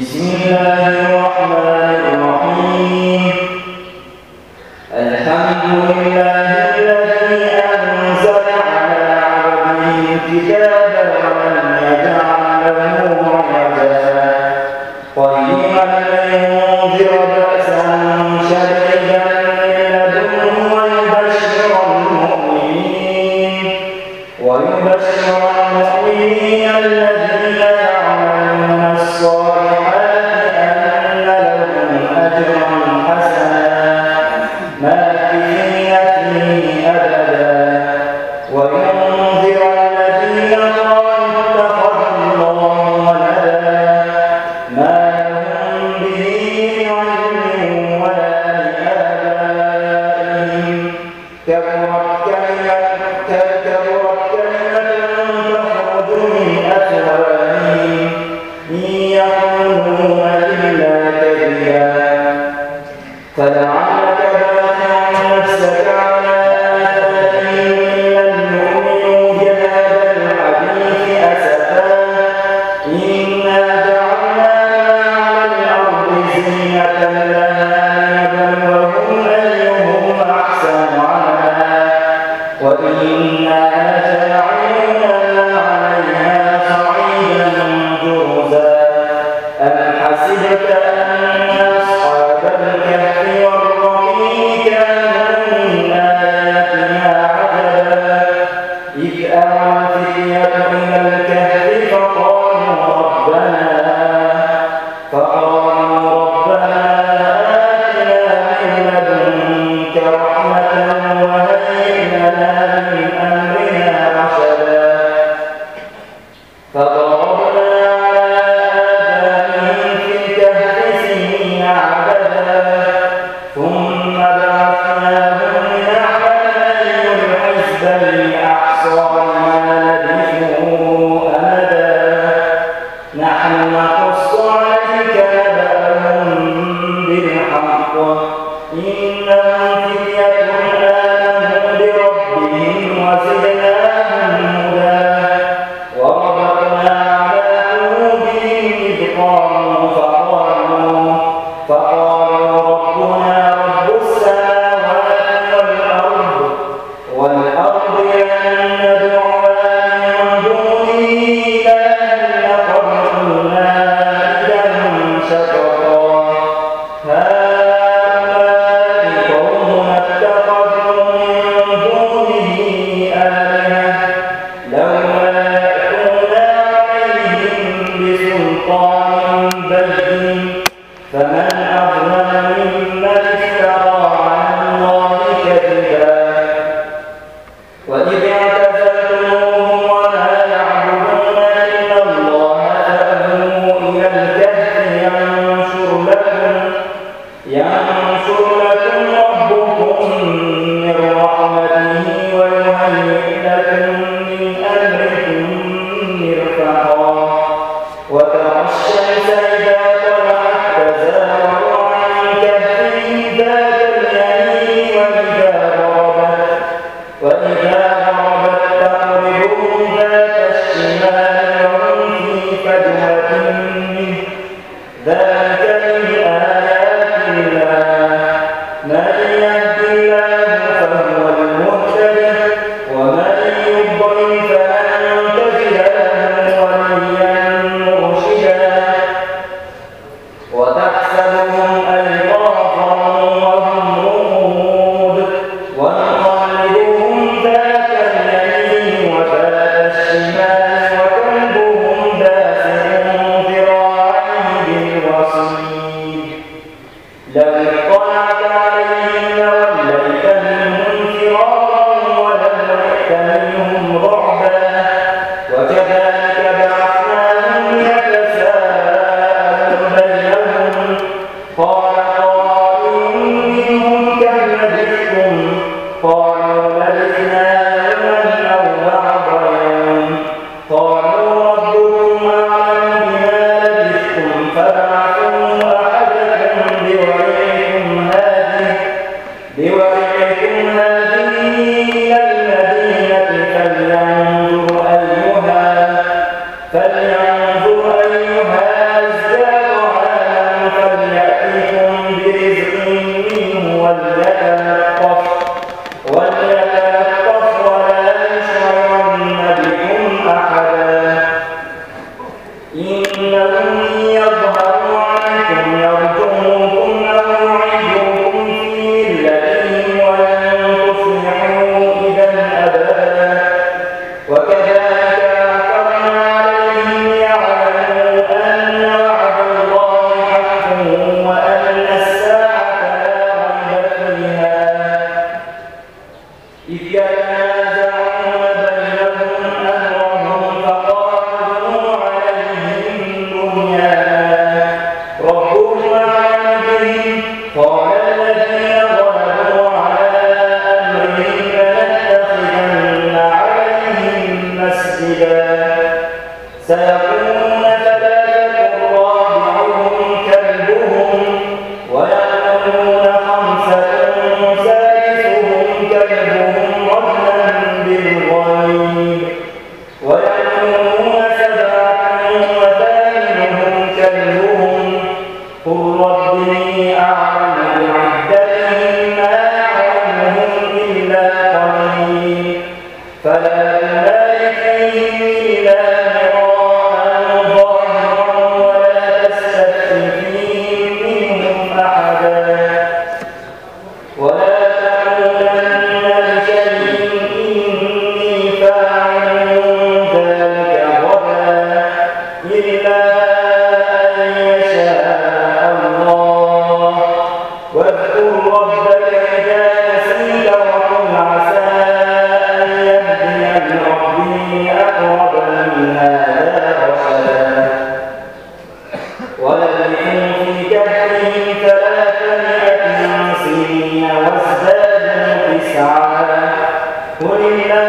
بسم الله بلد فمن ذلك Yeah. فلا What do you mirar.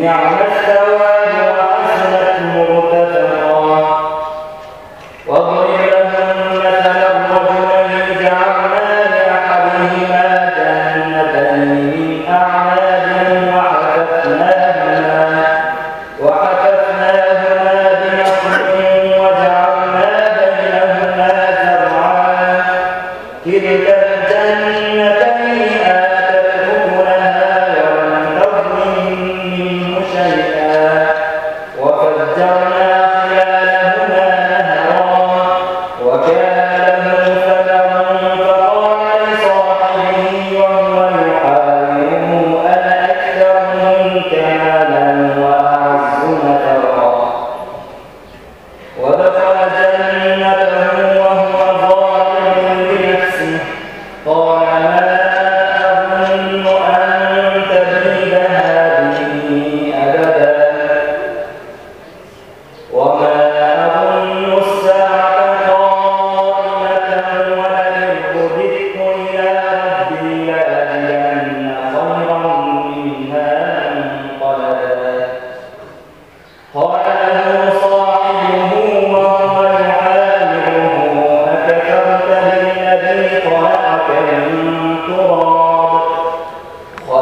ne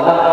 好的